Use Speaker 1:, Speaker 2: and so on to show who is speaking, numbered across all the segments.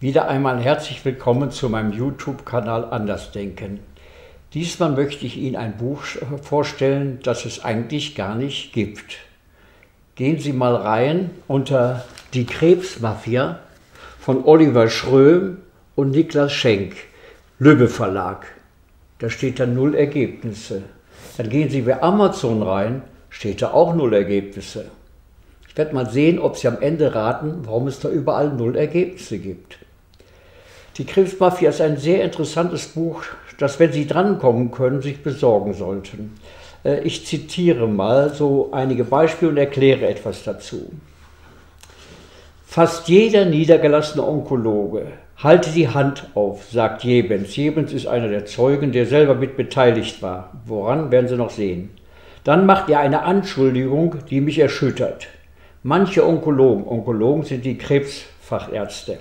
Speaker 1: Wieder einmal herzlich willkommen zu meinem YouTube-Kanal Andersdenken. Diesmal möchte ich Ihnen ein Buch vorstellen, das es eigentlich gar nicht gibt. Gehen Sie mal rein unter Die Krebsmafia von Oliver Schröm und Niklas Schenk, Lübbe Verlag. Da steht dann null Ergebnisse. Dann gehen Sie bei Amazon rein, steht da auch null Ergebnisse. Ich werde mal sehen, ob Sie am Ende raten, warum es da überall null Ergebnisse gibt. Die Krebsmafia ist ein sehr interessantes Buch, das, wenn Sie drankommen können, sich besorgen sollten. Äh, ich zitiere mal so einige Beispiele und erkläre etwas dazu. Fast jeder niedergelassene Onkologe halte die Hand auf, sagt Jebens. Jebens ist einer der Zeugen, der selber mit beteiligt war. Woran werden Sie noch sehen? Dann macht er eine Anschuldigung, die mich erschüttert. Manche Onkologen, Onkologen sind die Krebsfachärzte,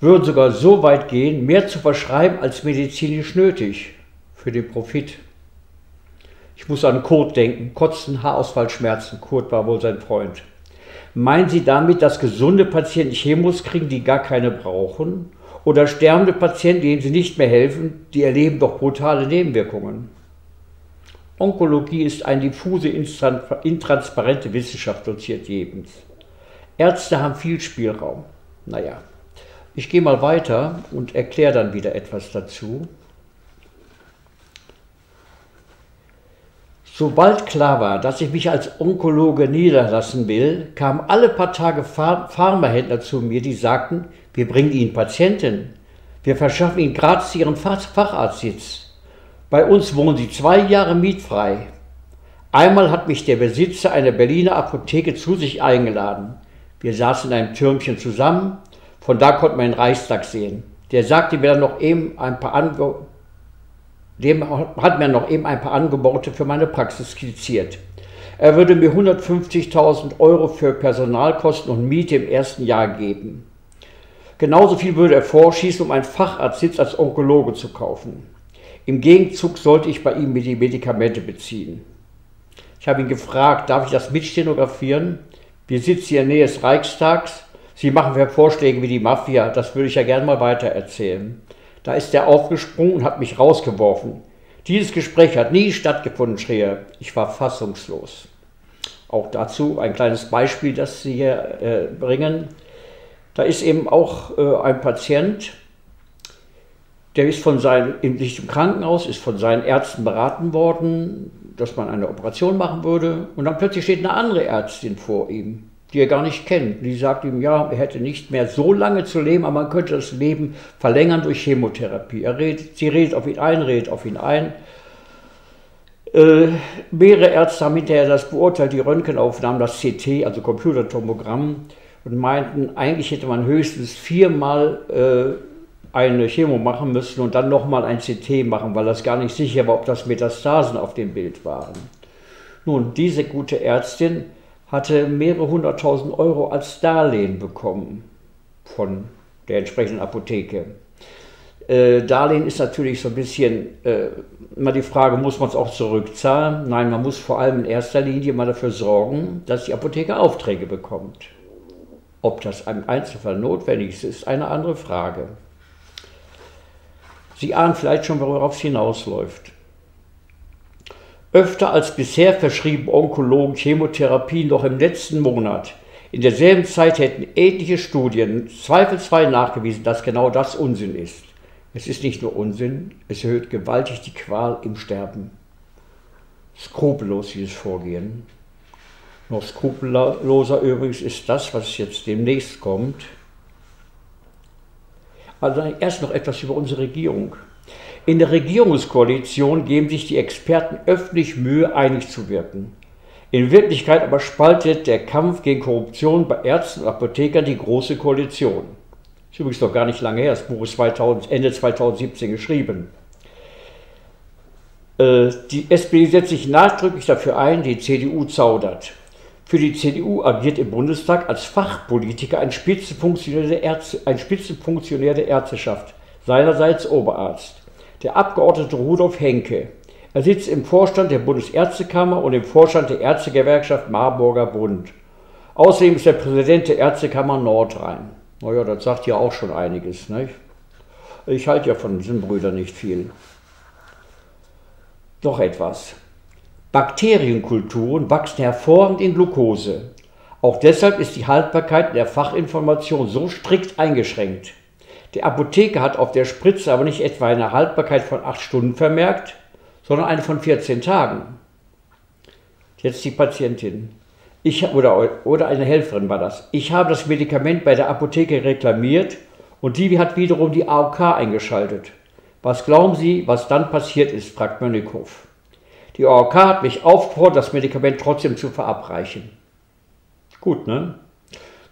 Speaker 1: würden sogar so weit gehen, mehr zu verschreiben als medizinisch nötig für den Profit. Ich muss an Kurt denken, Kotzen, Haarausfallschmerzen. Kurt war wohl sein Freund. Meinen Sie damit, dass gesunde Patienten Chemos kriegen, die gar keine brauchen? Oder sterbende Patienten, denen sie nicht mehr helfen, die erleben doch brutale Nebenwirkungen? Onkologie ist eine diffuse, intransparente Wissenschaft, doziert Jebens. Ärzte haben viel Spielraum. Naja, ich gehe mal weiter und erkläre dann wieder etwas dazu. Sobald klar war, dass ich mich als Onkologe niederlassen will, kamen alle paar Tage Pharmahändler zu mir, die sagten, wir bringen Ihnen Patienten, wir verschaffen Ihnen gratis Ihren Facharztsitz. Bei uns wohnen Sie zwei Jahre mietfrei. Einmal hat mich der Besitzer einer Berliner Apotheke zu sich eingeladen. Wir saßen in einem Türmchen zusammen, von da konnte man den Reichstag sehen. Der sagte mir dann noch eben ein paar Ange dem hat mir noch eben ein paar Angebote für meine Praxis skizziert. Er würde mir 150.000 Euro für Personalkosten und Miete im ersten Jahr geben. Genauso viel würde er vorschießen, um einen Facharztsitz als Onkologe zu kaufen. Im Gegenzug sollte ich bei ihm die Medikamente beziehen. Ich habe ihn gefragt, darf ich das mitstenografieren? Wir sitzen hier in der Nähe des Reichstags. Sie machen Vorschläge wie die Mafia, das würde ich ja gerne mal weiter erzählen. Da ist er aufgesprungen und hat mich rausgeworfen. Dieses Gespräch hat nie stattgefunden, schrie er. Ich war fassungslos. Auch dazu ein kleines Beispiel, das Sie hier äh, bringen. Da ist eben auch äh, ein Patient, der ist von seinem, im Krankenhaus, ist von seinen Ärzten beraten worden, dass man eine Operation machen würde. Und dann plötzlich steht eine andere Ärztin vor ihm die er gar nicht kennt. Die sagt ihm, ja, er hätte nicht mehr so lange zu leben, aber man könnte das Leben verlängern durch Chemotherapie. Er redet, sie redet auf ihn ein, redet auf ihn ein. Äh, mehrere Ärzte haben hinterher das beurteilt, die Röntgenaufnahmen, das CT, also Computertomogramm, und meinten, eigentlich hätte man höchstens viermal äh, eine Chemo machen müssen und dann nochmal ein CT machen, weil das gar nicht sicher war, ob das Metastasen auf dem Bild waren. Nun, diese gute Ärztin hatte mehrere hunderttausend Euro als Darlehen bekommen von der entsprechenden Apotheke. Äh, Darlehen ist natürlich so ein bisschen äh, immer die Frage, muss man es auch zurückzahlen? Nein, man muss vor allem in erster Linie mal dafür sorgen, dass die Apotheke Aufträge bekommt. Ob das im Einzelfall notwendig ist, ist eine andere Frage. Sie ahnen vielleicht schon, worauf es hinausläuft. Öfter als bisher verschrieben Onkologen Chemotherapie noch im letzten Monat. In derselben Zeit hätten etliche Studien zweifelsfrei nachgewiesen, dass genau das Unsinn ist. Es ist nicht nur Unsinn, es erhöht gewaltig die Qual im Sterben. Skrupellos dieses Vorgehen. Noch skrupelloser übrigens ist das, was jetzt demnächst kommt. Also erst noch etwas über unsere Regierung. In der Regierungskoalition geben sich die Experten öffentlich Mühe, einig zu wirken. In Wirklichkeit aber spaltet der Kampf gegen Korruption bei Ärzten und Apothekern die Große Koalition. Das ist übrigens noch gar nicht lange her, das Buch ist 2000, Ende 2017 geschrieben. Äh, die SPD setzt sich nachdrücklich dafür ein, die CDU zaudert. Für die CDU agiert im Bundestag als Fachpolitiker ein Spitzenfunktionär der, Ärzte, ein Spitzenfunktionär der Ärzteschaft, seinerseits Oberarzt der Abgeordnete Rudolf Henke. Er sitzt im Vorstand der Bundesärztekammer und im Vorstand der Ärztegewerkschaft Marburger Bund. Außerdem ist er Präsident der Ärztekammer Nordrhein. Naja, das sagt ja auch schon einiges. Nicht? Ich halte ja von diesen Brüdern nicht viel. Doch etwas. Bakterienkulturen wachsen hervorragend in Glucose. Auch deshalb ist die Haltbarkeit der Fachinformation so strikt eingeschränkt. Der Apotheker hat auf der Spritze aber nicht etwa eine Haltbarkeit von 8 Stunden vermerkt, sondern eine von 14 Tagen. Jetzt die Patientin. Ich, oder, oder eine Helferin war das. Ich habe das Medikament bei der Apotheke reklamiert und die hat wiederum die AOK eingeschaltet. Was glauben Sie, was dann passiert ist? fragt Mönighoff. Die AOK hat mich aufgefordert, das Medikament trotzdem zu verabreichen. Gut, ne?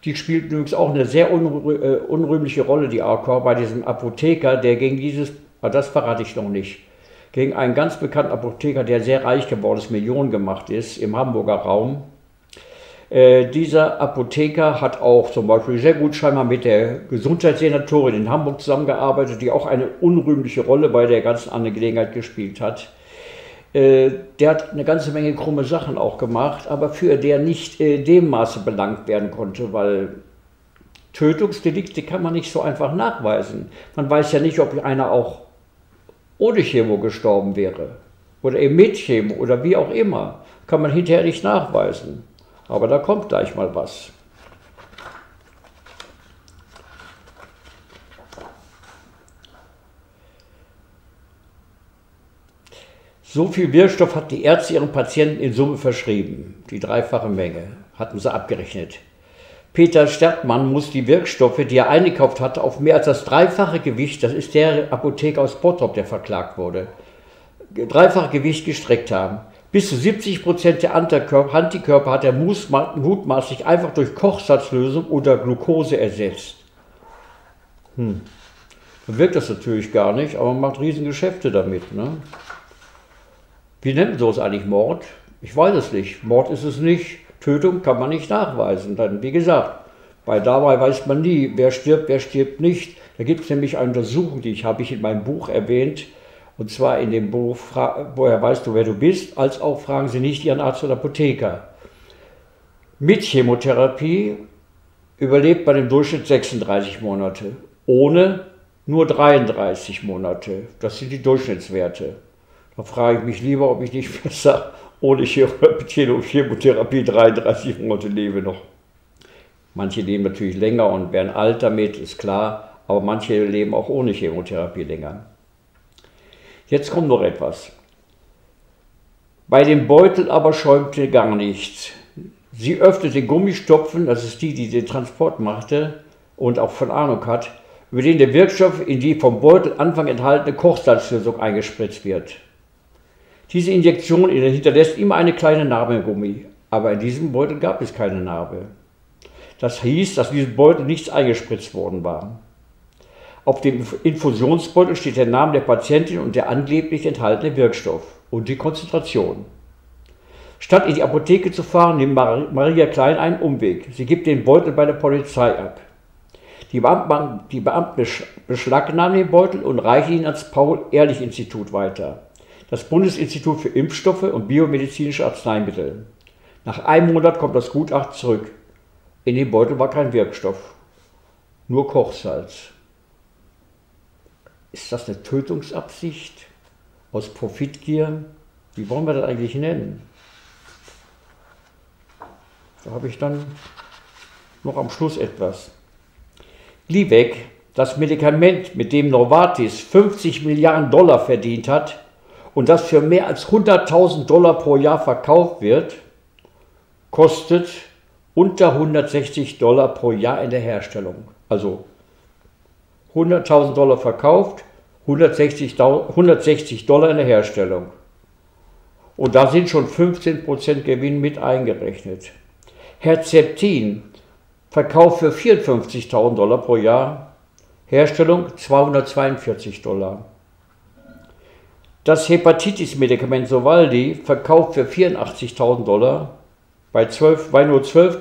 Speaker 1: Die spielt übrigens auch eine sehr äh, unrühmliche Rolle, die AOK, bei diesem Apotheker, der gegen dieses, ah, das verrate ich noch nicht, gegen einen ganz bekannten Apotheker, der sehr reich geworden ist, Millionen gemacht ist, im Hamburger Raum. Äh, dieser Apotheker hat auch zum Beispiel sehr gut scheinbar mit der Gesundheitssenatorin in Hamburg zusammengearbeitet, die auch eine unrühmliche Rolle bei der ganzen Angelegenheit gespielt hat. Äh, der hat eine ganze Menge krumme Sachen auch gemacht, aber für der nicht in äh, dem Maße belangt werden konnte, weil Tötungsdelikte kann man nicht so einfach nachweisen. Man weiß ja nicht, ob einer auch ohne Chemo gestorben wäre oder eben mit Chemo oder wie auch immer. Kann man hinterher nicht nachweisen. Aber da kommt gleich mal was. So viel Wirkstoff hat die Ärzte ihren Patienten in Summe verschrieben. Die dreifache Menge hatten sie abgerechnet. Peter Stadtmann muss die Wirkstoffe, die er eingekauft hatte, auf mehr als das dreifache Gewicht, das ist der Apotheker aus Bottrop, der verklagt wurde, dreifache Gewicht gestreckt haben. Bis zu 70 Prozent der Antikörper hat er mutmaßlich einfach durch Kochsalzlösung oder Glucose ersetzt. Hm. Dann wirkt das natürlich gar nicht, aber man macht Riesengeschäfte damit. Ne? Wie nennt sowas eigentlich Mord? Ich weiß es nicht. Mord ist es nicht. Tötung kann man nicht nachweisen. Dann, wie gesagt, bei dabei weiß man nie, wer stirbt, wer stirbt nicht. Da gibt es nämlich eine Untersuchung, die ich habe ich in meinem Buch erwähnt. Und zwar in dem Buch, woher weißt du, wer du bist, als auch fragen Sie nicht Ihren Arzt oder Apotheker. Mit Chemotherapie überlebt man im Durchschnitt 36 Monate, ohne nur 33 Monate. Das sind die Durchschnittswerte. Da frage ich mich lieber, ob ich nicht besser ohne Chemotherapie 33 Monate lebe noch. Manche leben natürlich länger und werden alt damit, ist klar, aber manche leben auch ohne Chemotherapie länger. Jetzt kommt noch etwas. Bei dem Beutel aber schäumte gar nichts. Sie öffnete Gummistopfen, das ist die, die den Transport machte und auch von Ahnung hat, über den der Wirkstoff in die vom Beutel Anfang enthaltene Kochsalzlösung eingespritzt wird. Diese Injektion hinterlässt immer eine kleine Narbe im Gummi, aber in diesem Beutel gab es keine Narbe. Das hieß, dass in diesem Beutel nichts eingespritzt worden war. Auf dem Infusionsbeutel steht der Name der Patientin und der angeblich enthaltene Wirkstoff und die Konzentration. Statt in die Apotheke zu fahren, nimmt Maria Klein einen Umweg. Sie gibt den Beutel bei der Polizei ab. Die Beamten, die Beamten beschlagnahmen den Beutel und reichen ihn ans Paul-Ehrlich-Institut weiter das Bundesinstitut für Impfstoffe und biomedizinische Arzneimittel. Nach einem Monat kommt das Gutachten zurück. In dem Beutel war kein Wirkstoff, nur Kochsalz. Ist das eine Tötungsabsicht aus Profitgier? Wie wollen wir das eigentlich nennen? Da habe ich dann noch am Schluss etwas. Liebeck, das Medikament, mit dem Novartis 50 Milliarden Dollar verdient hat, und das für mehr als 100.000 Dollar pro Jahr verkauft wird, kostet unter 160 Dollar pro Jahr in der Herstellung. Also 100.000 Dollar verkauft, 160, 160 Dollar in der Herstellung. Und da sind schon 15% Gewinn mit eingerechnet. Herzeptin verkauft für 54.000 Dollar pro Jahr, Herstellung 242 Dollar. Das Hepatitis-Medikament Sovaldi verkauft für 84.000 Dollar bei, 12, bei nur 12,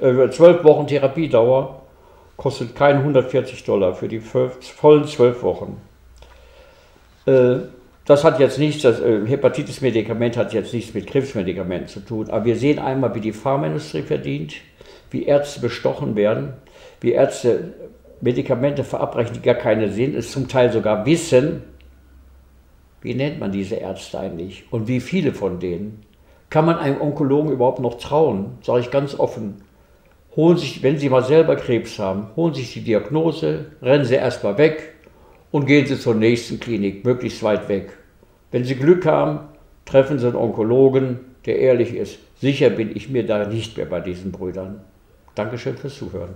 Speaker 1: äh, 12 Wochen Therapiedauer kostet kein 140 Dollar für die vollen 12 Wochen. Äh, das hat jetzt nichts, das äh, Hepatitis-Medikament hat jetzt nichts mit Krebsmedikamenten zu tun, aber wir sehen einmal, wie die Pharmaindustrie verdient, wie Ärzte bestochen werden, wie Ärzte Medikamente verabreichen, die gar keine sind, es zum Teil sogar wissen, wie nennt man diese Ärzte eigentlich und wie viele von denen? Kann man einem Onkologen überhaupt noch trauen? Sage ich ganz offen. Holen sich, wenn Sie mal selber Krebs haben, holen sich die Diagnose, rennen Sie erstmal weg und gehen Sie zur nächsten Klinik, möglichst weit weg. Wenn Sie Glück haben, treffen Sie einen Onkologen, der ehrlich ist. Sicher bin ich mir da nicht mehr bei diesen Brüdern. Dankeschön fürs Zuhören.